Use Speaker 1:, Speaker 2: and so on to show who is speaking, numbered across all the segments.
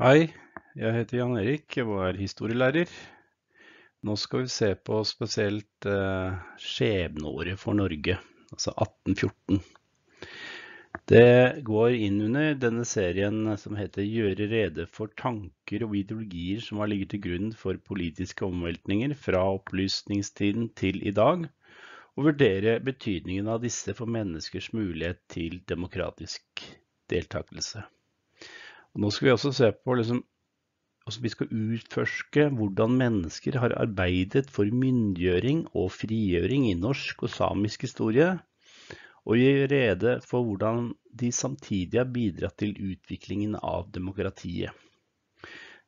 Speaker 1: Hei, jeg heter Jan Erik og er historielærer. Nå skal vi se på spesielt eh, skjebneåret for Norge, altså 1814. Det går inn under denne serien som heter Gjøre rede for tanker og ideologier som har ligget til grunn for politiske omveltninger fra opplysningstiden til i dag, og vurdere betydningen av disse for menneskers mulighet til demokratisk deltakelse. Og nå skal vi også se på liksom, altså Vi skal utforske hvordan mennesker har arbeidet for myndiggjøring og frigjøring i norsk og samisk historie, og gi rede for hvordan de samtidig har bidratt til utviklingen av demokratiet.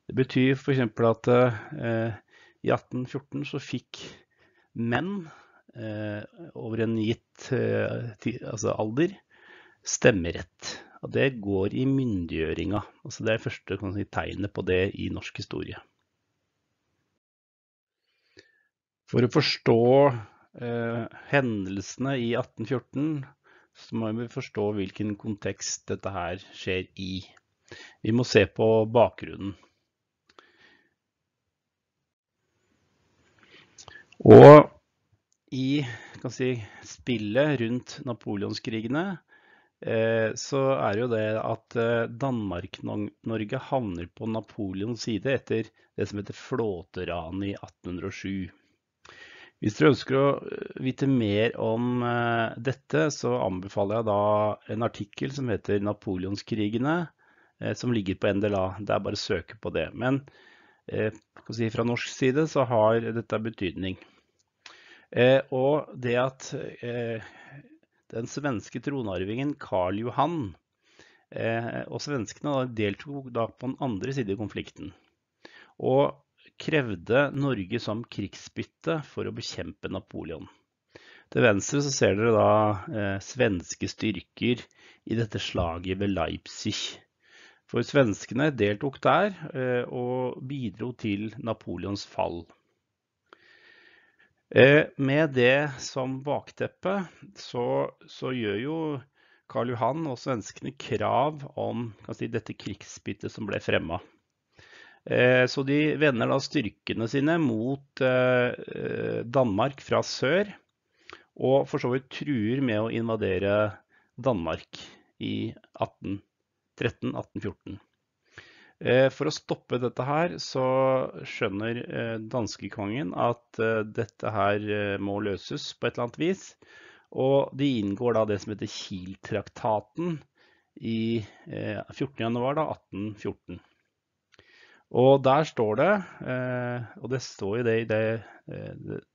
Speaker 1: Det betyr f.eks. at eh, i 1814 så fikk menn eh, over en gitt eh, altså alder stemmerett. Og det går i myndiggjøringa. Altså det er første si, tegnet på det i norsk historie. For å forstå eh, hendelsene i 1814, så må vi forstå hvilken kontekst dette her skjer i. Vi må se på bakgrunnen. Og i si, spillet rundt napoleonskrigene så er jo det at eh, Danmark-Norge havner på Napoleons side etter det som heter flåteranet i 1807. Hvis dere ønsker å eh, vite mer om dette, så anbefaler jeg da en artikkel som heter 'Napoleonskrigene', som ligger på NDLA. Det er bare å søke på det. Men si, fra norsk side så har dette betydning. Og det at den svenske tronarvingen Karl Johan eh, og svenskene deltok da på den andre siden i konflikten. Og krevde Norge som krigsbytte for å bekjempe Napoleon. Til venstre så ser dere da eh, svenske styrker i dette slaget ved Leipzig. For svenskene deltok der eh, og bidro til Napoleons fall. Eh, med det som bakteppe så, så, gjør jo Karl Johan og svenskene krav om si, dette krigsbyttet som ble fremma. Eh, så de vender da styrkene sine mot eh, Danmark fra sør, og for så vidt truer med å invadere Danmark i 1813-1814. Eh, for å stoppe dette her, så skjønner eh, danskekongen at eh, dette her må løses på et eller annet vis. Og de inngår da det som heter Kiel-traktaten i 14.1.1814. Og der står det, og det står jo det i det,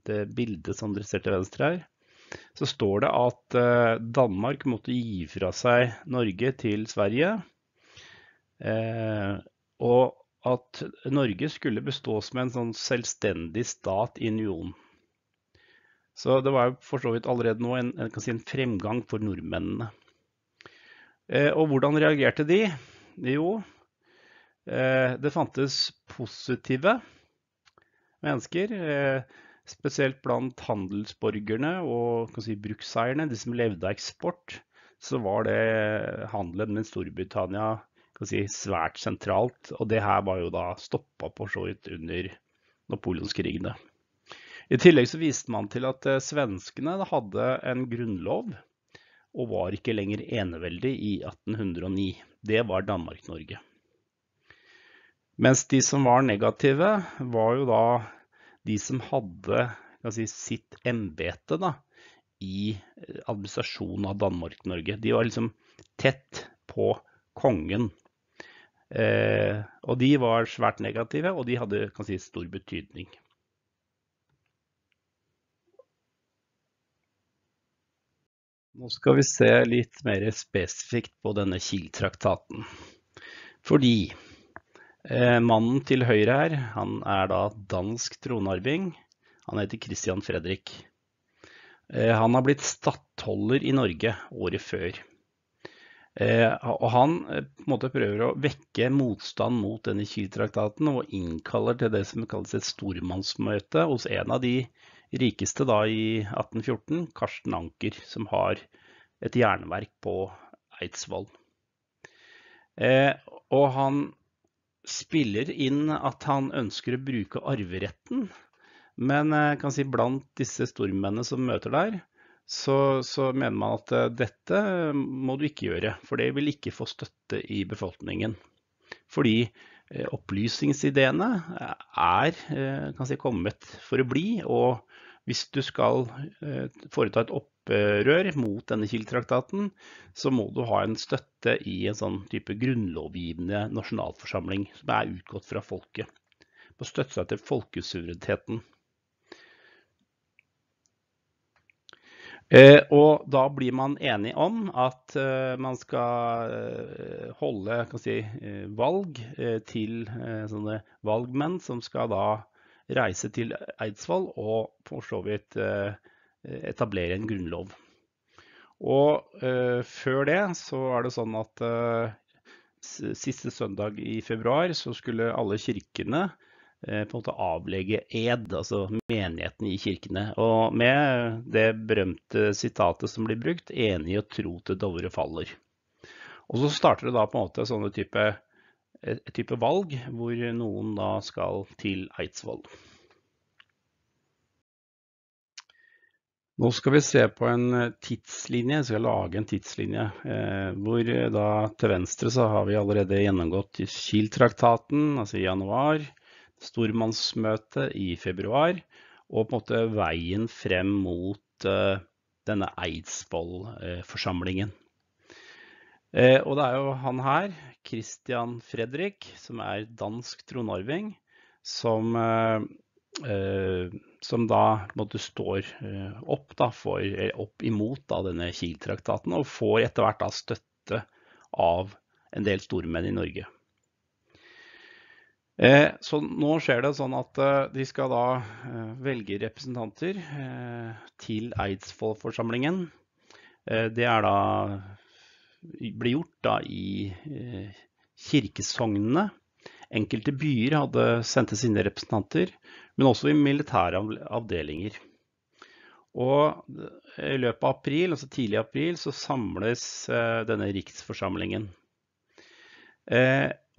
Speaker 1: det bildet som dere ser til venstre her, så står det at Danmark måtte gi fra seg Norge til Sverige. Og at Norge skulle bestå som en sånn selvstendig stat i unionen. Så det var jo for så vidt allerede nå en, en, si en fremgang for nordmennene. Eh, og hvordan reagerte de? Jo, eh, det fantes positive mennesker. Eh, spesielt blant handelsborgerne og si, brukseierne, de som levde av eksport. Så var det handelen med Storbritannia si, svært sentralt. Og det her var jo da stoppa på så vidt under napoleonskrigene. I tillegg så viste man til at eh, svenskene hadde en grunnlov og var ikke lenger eneveldig i 1809. Det var Danmark-Norge. Mens de som var negative, var jo da de som hadde si, sitt embete i eh, administrasjonen av Danmark-Norge. De var liksom tett på kongen. Eh, og de var svært negative, og de hadde si, stor betydning. Nå skal vi se litt mer spesifikt på denne Kiel-traktaten. Fordi eh, mannen til høyre her, han er da dansk tronarving. Han heter Christian Fredrik. Eh, han har blitt stattholder i Norge året før. Eh, og han eh, måte, prøver å vekke motstand mot denne Kiel-traktaten og innkaller til det som kalles et stormannsmøte hos en av de rikeste da i 1814, Karsten Anker, som har et jernverk på Eidsvoll. Eh, og han spiller inn at han ønsker å bruke arveretten. Men jeg kan si blant disse stormennene som møter der, så, så, mener man at dette må du ikke gjøre, for det vil ikke få støtte i befolkningen. Fordi opplysningsideene er si, kommet for å bli, og hvis du skal foreta et opprør mot denne Kiel-traktaten, så må du ha en støtte i en sånn type grunnlovgivende nasjonalforsamling som er utgått fra folket. Må støtte seg til folkesuvereniteten. Eh, og da blir man enig om at eh, man skal eh, holde si, eh, valg eh, til eh, sånne valgmenn som skal da reise til Eidsvoll og for så vidt etablere en grunnlov. Og før det så er det sånn at siste søndag i februar så skulle alle kirkene på en måte avlegge ed, altså menigheten i kirkene. Og med det berømte sitatet som blir brukt, 'enig å tro til Dovre faller'. Og så starter det da på en måte sånne type, et type valg, hvor noen da skal til Eidsvoll. Nå skal vi se på en tidslinje, jeg skal lage en tidslinje, eh, hvor da til venstre så har vi allerede gjennomgått Kiel-traktaten, altså i januar stormannsmøte i februar, og på en måte veien frem mot uh, denne Eidsvoll-forsamlingen. Uh, og det er jo han her, Christian Fredrik, som er dansk tronarving, som, uh, som da måtte står opp, da, for, opp imot da, denne Kiel-traktaten, og får etter hvert da støtte av en del stormenn i Norge. Eh, så nå skjer det sånn at eh, de skal da eh, velge representanter til Eidsvollforsamlingen. Det er da blir gjort da i kirkesognene. Enkelte byer hadde sendte sine representanter, men også i militære avdelinger. Og i løpet av april, altså tidlig april, så samles denne riksforsamlingen.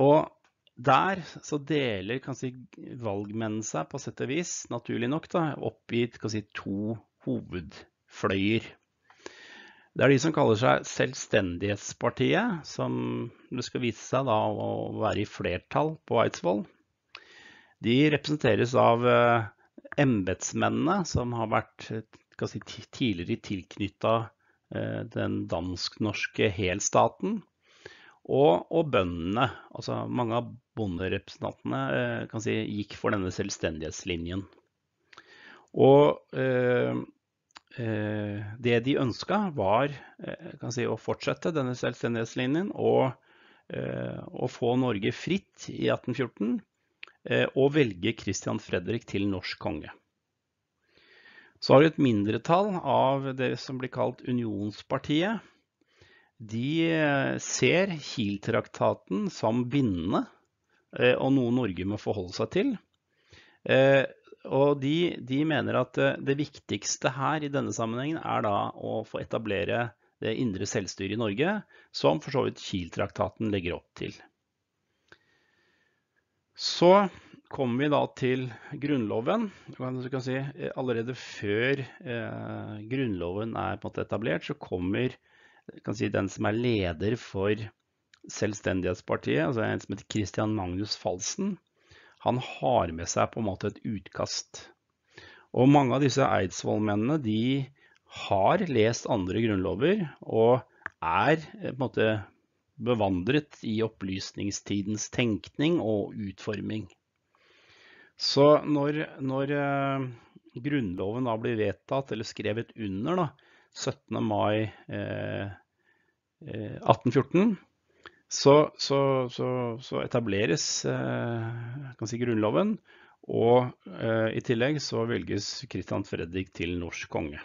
Speaker 1: Og der så deler si, valgmennene seg på sett og vis, naturlig nok, da, opp i si, to hovedfløyer. Det er de som kaller seg Selvstendighetspartiet, som det skal vise seg da, å være i flertall på Eidsvoll. De representeres av eh, embetsmennene som har vært si, tidligere tilknytta eh, den dansk-norske helstaten. Og, og, bøndene. Altså mange av bonderepresentantene kan si, gikk for denne selvstendighetslinjen. Og eh, eh, det de ønska, var eh, si, å fortsette denne selvstendighetslinjen og, eh, og få Norge fritt i 1814 eh, og velge Christian Fredrik til norsk konge. Så har vi et mindretall av det som blir kalt Unionspartiet. De ser Kiel-traktaten som bindende Eh, og noe Norge må forholde seg til. Eh, og de, de, mener at eh, det viktigste her i denne sammenhengen er da å få etablere det indre selvstyret i Norge, som for så vidt Kiel-traktaten legger opp til. Så kommer vi da til Grunnloven. Si, allerede før eh, Grunnloven er etablert, så kommer si, den som er leder for Selvstendighetspartiet, altså en som heter Christian Magnus Falsen, han har med seg på en måte et utkast. Og mange av disse Eidsvoll-mennene de har lest andre grunnlover og er på en måte bevandret i opplysningstidens tenkning og utforming. Så når, når uh, Grunnloven da blir vedtatt eller skrevet under da, 17. mai uh, 1814, så, så, så, så etableres eh, si, Grunnloven, og eh, i tillegg så velges Kristian Fredrik til norsk konge.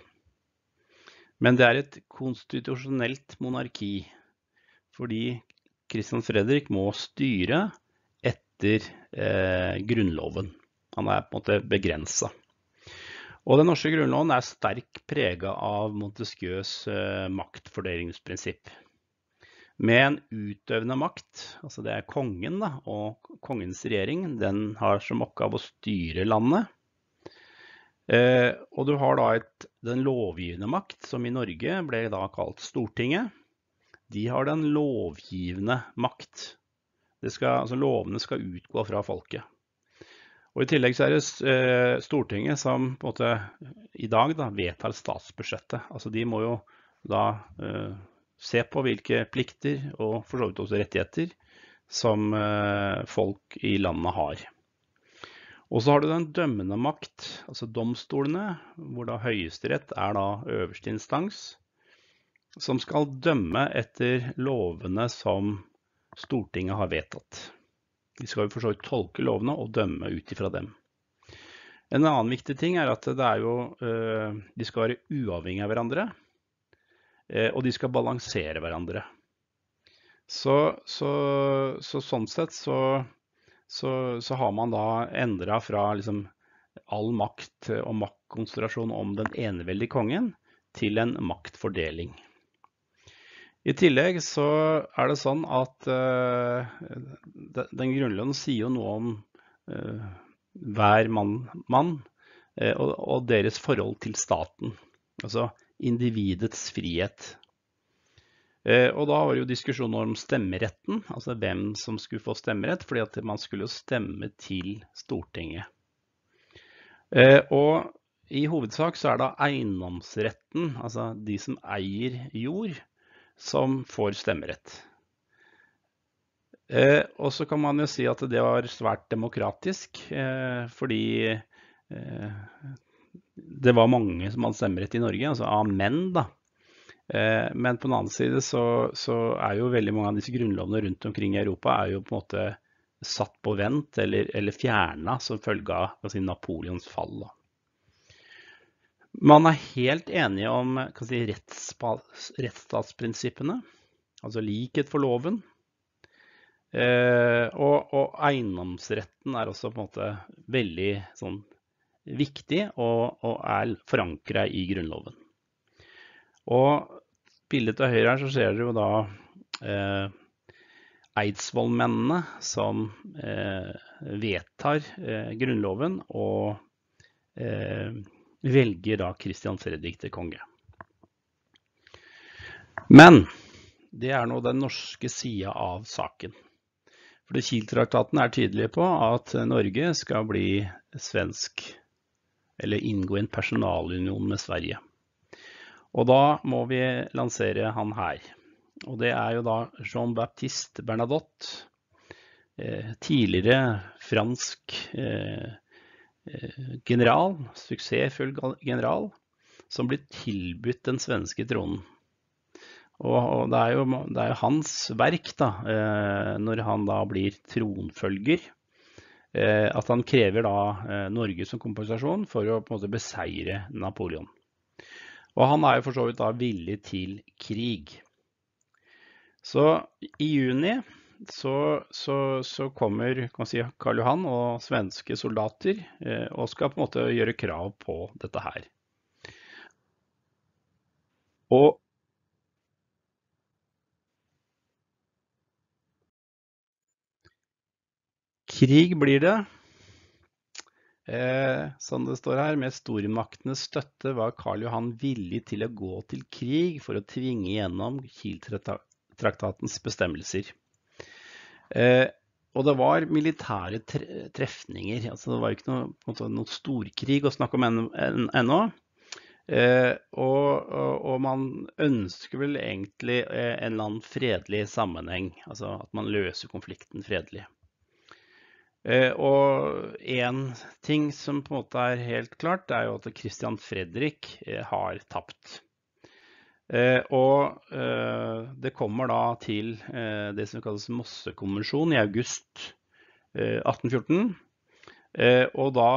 Speaker 1: Men det er et konstitusjonelt monarki, fordi Kristian Fredrik må styre etter eh, Grunnloven. Han er på en måte begrensa. Og den norske grunnloven er sterkt prega av Montesquieus eh, maktfordelingsprinsipp. med en utøvende makt, altså det er kongen da, og kongens regjering, den har som oppgave å styre landet. Eh, og du har da et, den lovgivende makt, som i Norge ble da kalt Stortinget. De har den lovgivende makt. Skal, altså lovene skal utgå fra folket. Og I tillegg så er det eh, Stortinget som på en måte i dag da, vedtar statsbudsjettet. Altså De må jo da eh, se på hvilke plikter og for så vidt også rettigheter som eh, folk i landet har. Og så har du den dømmende makt, altså domstolene, hvor da Høyesterett er da øverste instans, som skal dømme etter lovene som Stortinget har vedtatt. De skal jo for så vidt tolke lovene og dømme ut ifra dem. En annen viktig ting er at jo, eh, de skal være uavhengige av hverandre. Eh, og de skal balansere hverandre. Så, så, så sånn sett så, så, har man da endra fra liksom all makt og maktkonsentrasjon om den eneveldige kongen til en maktfordeling. I tillegg så er det sånn at uh, den grunnlønnen sier jo noe om uh, hver mann, mann uh, og, og, deres forhold til staten. Altså individets frihet. Eh, og da var det jo diskusjoner om stemmeretten, altså hvem som skulle få stemmerett, fordi at man skulle jo stemme til Stortinget. Eh, og i hovedsak så er det eiendomsretten, altså de som eier jord, som får stemmerett. Eh, og så kan man jo si at det var svært demokratisk, fordi det var mange som hadde stemmerett i Norge, altså av menn. da. Eh, men på den annen side så, så, er jo veldig mange av disse grunnlovene rundt omkring i Europa er jo på en måte satt på vent eller, eller fjerna som følge av si, Napoleons fall. Da. Man er helt enige om si, rettsstatsprinsippene, altså likhet for loven. Eh, og, og, eiendomsretten er også på en måte veldig sånn viktig og, og er forankra i Grunnloven. Og bildet til høyre her så ser dere jo da eh, Eidsvollmennene som eh, vedtar eh, Grunnloven og eh, velger da Kristian Fredrik til konge. Men det er nå den norske sida av saken. For Kiel-traktaten er tydelig på at Norge skal bli svensk eller inngå en personalunion med Sverige. Og da må vi lansere han her. Og det er jo da Jean-Baptiste Bernadotte, eh, tidligere fransk eh, general, suksessfull general, som blir tilbudt den svenske tronen. Og det er jo, det er jo hans verk, da, når han da blir tronfølger Eh, at han krever da eh, Norge som kompensasjon for å på en måte beseire Napoleon. Og han er jo for så vidt da villig til krig. Så i juni så, så, så kommer si, Karl Johan og svenske soldater eh, og skal på en måte gjøre krav på dette her. Og Krig blir det. Eh, som det står her, med stormaktenes støtte var Karl Johan villig til å gå til krig for å tvinge gjennom Kiel-traktatens bestemmelser. Eh, og det var militære trefninger. altså Det var ikke noe, noe storkrig å snakke om ennå. Eh, og, og, og, man ønsker vel egentlig eh, en eller annen fredelig sammenheng. Altså at man løser konflikten fredelig. Eh, og én ting som på en måte er helt klart, er jo at Christian Fredrik eh, har tapt. Eh, og det kommer da til det som kalles Mossekonvensjonen i august 1814. og da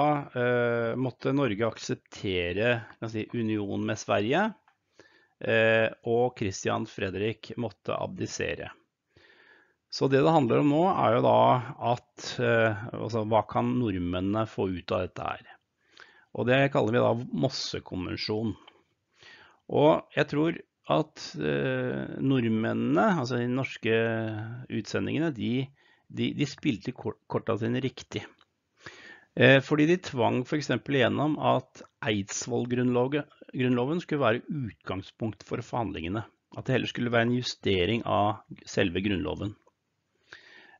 Speaker 1: måtte Norge akseptere si, union med Sverige, og Christian Fredrik måtte abdisere. Så det det handler om nå, er jo da at eh, altså, hva kan nordmennene få ut av dette her? Og det kaller vi da Mossekonvensjonen. Og jeg tror at eh, nordmennene, altså de norske utsendingene, de, de, de spilte kort, korta sine riktig. Eh, fordi de tvang f.eks. igjennom at Eidsvollgrunnloven skulle være utgangspunkt for forhandlingene. At det heller skulle være en justering av selve grunnloven.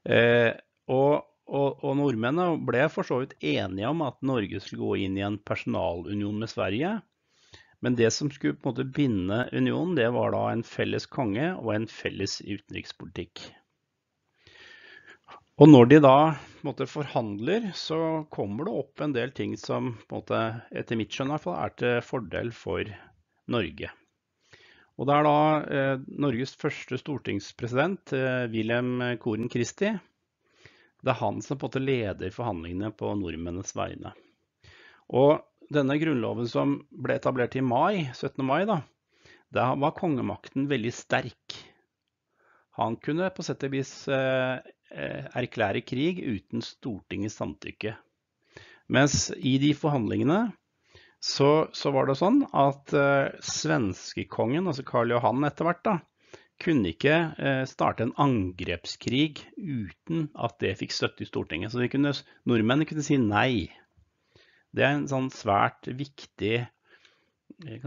Speaker 1: Eh, og, og, og nordmennene ble for så vidt enige om at Norge skulle gå inn i en personalunion med Sverige. Men det som skulle på en måte binde unionen, det var da en felles konge og en felles utenrikspolitikk. Og når de da måte, forhandler, så kommer det opp en del ting som måte, etter mitt skjønn fall, er til fordel for Norge. Og det er da eh, Norges første stortingspresident, eh, Wilhelm Koren Christi. Det er han som på en måte leder forhandlingene på nordmennenes vegne. Og denne grunnloven som ble etablert i mai, 17. mai, da, da var kongemakten veldig sterk. Han kunne på sett og vis eh, Eh, erklære krig uten Stortingets samtykke. Mens i de forhandlingene så, så var det sånn at eh, svenskekongen, altså Karl Johan etter hvert, da, kunne ikke eh, starte en angrepskrig uten at det fikk støtte i Stortinget. Så kunne, nordmennene kunne si nei. Det er en sånn svært viktig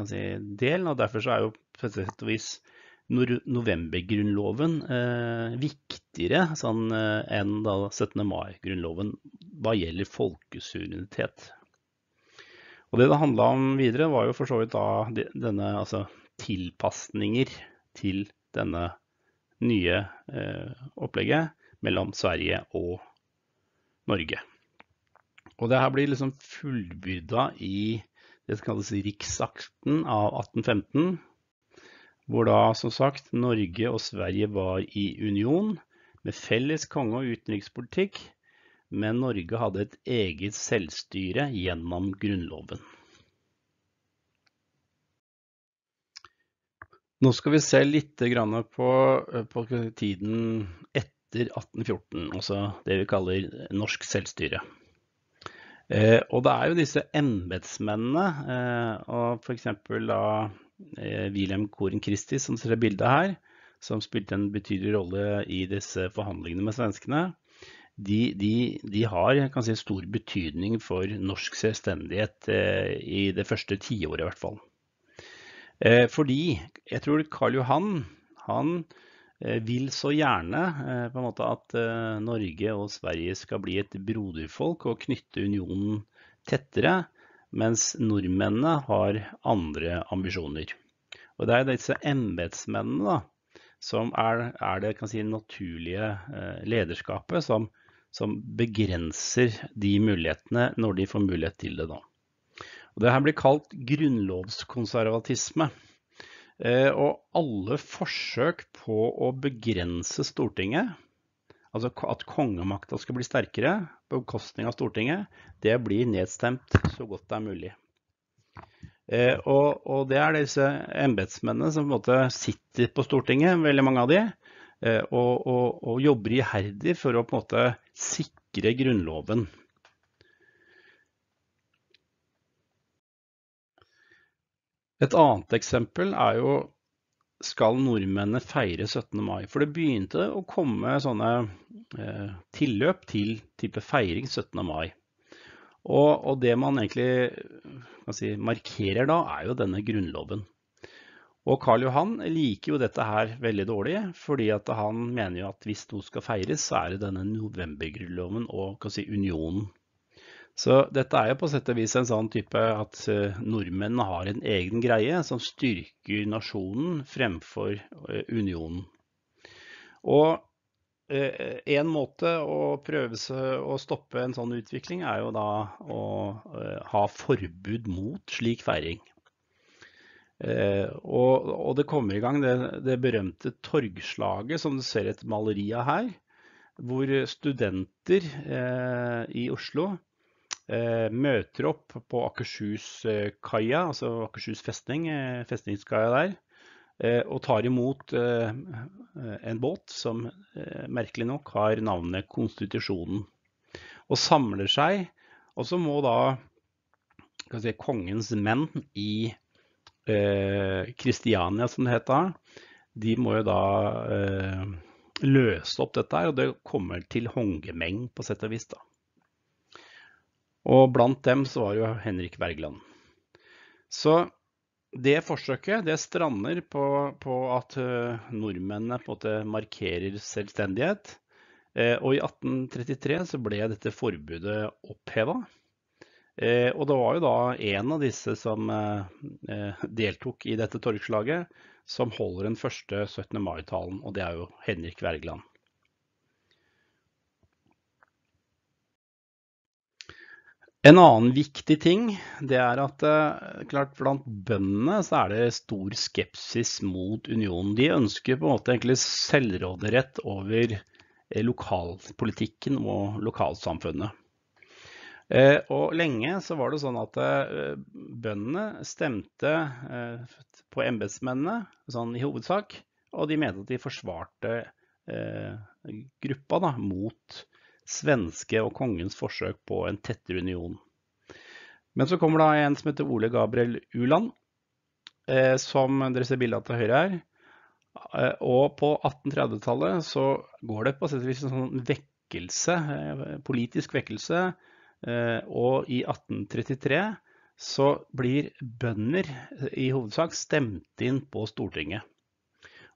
Speaker 1: si, del, og derfor er jo på sett og vis novembergrunnloven eh, viktigere sånn, eh, enn 17. mai-grunnloven hva gjelder folkesuverenitet. Og det det handla om videre, var jo for så vidt da denne altså, tilpasninger til denne nye eh, opplegget mellom Sverige og Norge. Og det her blir liksom fullbyrda i det som kalles Riksakten av 1815, hvor da som sagt Norge og Sverige var i union med felles konge- og utenrikspolitikk, men Norge hadde et eget selvstyre gjennom Grunnloven. Nå skal vi se litt på, på tiden etter 1814, altså det vi kaller norsk selvstyre. Eh, og det er jo disse embetsmennene, eh, og f.eks. da Eh, Wilhelm Koren Christi, som ser bildet her, som spilte en betydelig rolle i disse forhandlingene med svenskene, de, de, de har si, stor betydning for norsk selvstendighet eh, i det første tiåret i hvert fall. Eh, fordi jeg tror Karl Johan han vil så gjerne en måte at Norge og Sverige skal bli et broderfolk og knytte unionen tettere mens nordmennene har andre ambisjoner. Og det er disse embetsmennene som er, er, det si, naturlige eh, lederskapet som, som, begrenser de mulighetene når de får mulighet til det. Da. Og det her blir kalt grunnlovskonservatisme. Eh, og alle forsøk på å begrense Stortinget Altså at kongemakta skal bli sterkere på bekostning av Stortinget, det blir nedstemt så godt det er mulig. Eh, og, og, det er disse embetsmennene som på en måte sitter på Stortinget, veldig mange av de, eh, og, og, og, jobber iherdig for å på en måte sikre Grunnloven. Et annet eksempel er jo skal nordmennene feire 17. mai? For det begynte å komme sånne eh, tilløp til type feiring 17. mai. Og, og det man egentlig si, markerer da, er jo denne grunnloven. Og Karl Johan liker jo dette her veldig dårlig, fordi han mener jo at hvis noe skal feires, så er det denne novembergrunnloven og si, unionen. Så dette er jo på sett og vis en sånn type at nordmennene nordmenn har en egen greie som styrker nasjonen fremfor eh, unionen. Og eh, en måte å prøve å stoppe en sånn utvikling, er jo da å ha forbud mot slik feiring. Og, det kommer i gang det, det berømte torgslaget som du ser et maleri av her, hvor studenter i Oslo Eh, møter opp på Akershus-kaia, altså Akershus festning, eh, festningskaia der, eh, og tar imot en båt som merkelig nok har navnet Konstitusjonen. Og samler seg, og så må da si, kongens menn i Kristiania, som det het da, de må jo da løse opp dette her, og det kommer til håndgemeng på sett og vis. da. Og blant dem så var jo Henrik Wergeland. Så det forsøket det strander på, på at nordmennene på en måte markerer selvstendighet. Og i 1833 så ble dette forbudet oppheva. Eh, og det var jo da en av disse som eh, deltok i dette torgslaget, som holder den første 17. mai-talen, og det er jo Henrik Wergeland. En annen viktig ting det er at eh, klart blant bøndene så er det stor skepsis mot unionen. De ønsker på en måte egentlig selvråderett over lokalpolitikken og lokalsamfunnet. Eh, og lenge så var det sånn at eh, bøndene stemte eh, på embetsmennene, sånn i hovedsak, og de mente at de forsvarte gruppa da, mot svenske og kongens forsøk på en tettere union. Men så kommer da en som heter Ole Gabriel Uland, som dere ser bildet av til høyre her. Og på 1830-tallet så går det på sett og vis en sånn vekkelse, politisk vekkelse Eh, og i 1833 så blir bønder i hovedsak stemt inn på Stortinget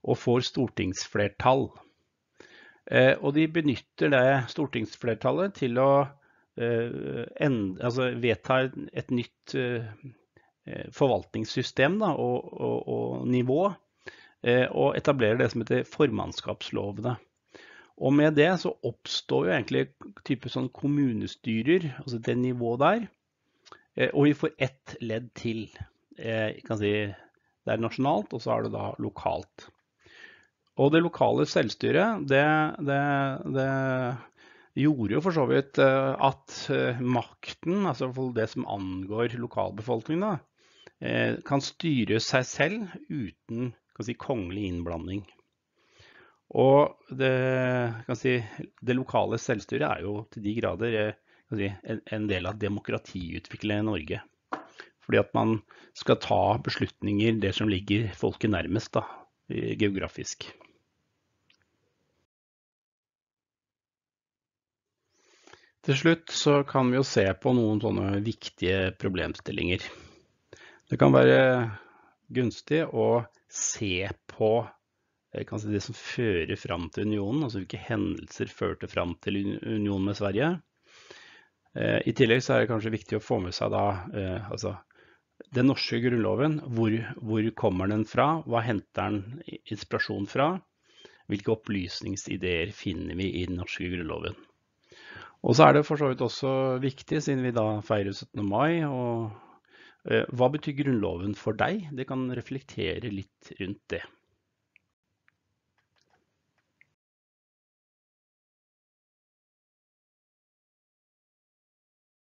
Speaker 1: og får stortingsflertall. Eh, og de benytter det stortingsflertallet til å eh, altså vedta et nytt forvaltningssystem da, og, og, og, nivå, og etablerer det som heter formannskapslovene. Og med det så oppstår jo egentlig type sånn kommunestyrer, altså det nivået der. Eh, og vi får ett ledd til. Jeg eh, kan si det er nasjonalt, og så er det da lokalt. Og det lokale selvstyret, det, det, det gjorde jo for så vidt eh, at makten, altså det som angår lokalbefolkningen, kan styre seg selv uten si, kongelig innblanding. Og det, si, det, lokale selvstyret er jo til de grader eh, si, en, del av demokratiutviklingen i Norge. Fordi at man skal ta beslutninger det som ligger folket nærmest da, geografisk. Til slutt så kan vi jo se på noen sånne viktige problemstillinger. Det kan være gunstig å se på si det som fører fram til unionen, altså hvilke hendelser førte fram til unionen med Sverige. Eh, I tillegg så er det kanskje viktig å få med seg da, eh, altså, den norske grunnloven. Hvor, hvor, kommer den fra? Hva henter den inspirasjon fra? Hvilke opplysningsideer finner vi i den norske grunnloven? Og så er det for så vidt også viktig, siden vi da feirer 17. mai, og, eh, hva betyr Grunnloven for deg? Det kan reflektere litt rundt det.